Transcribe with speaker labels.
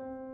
Speaker 1: you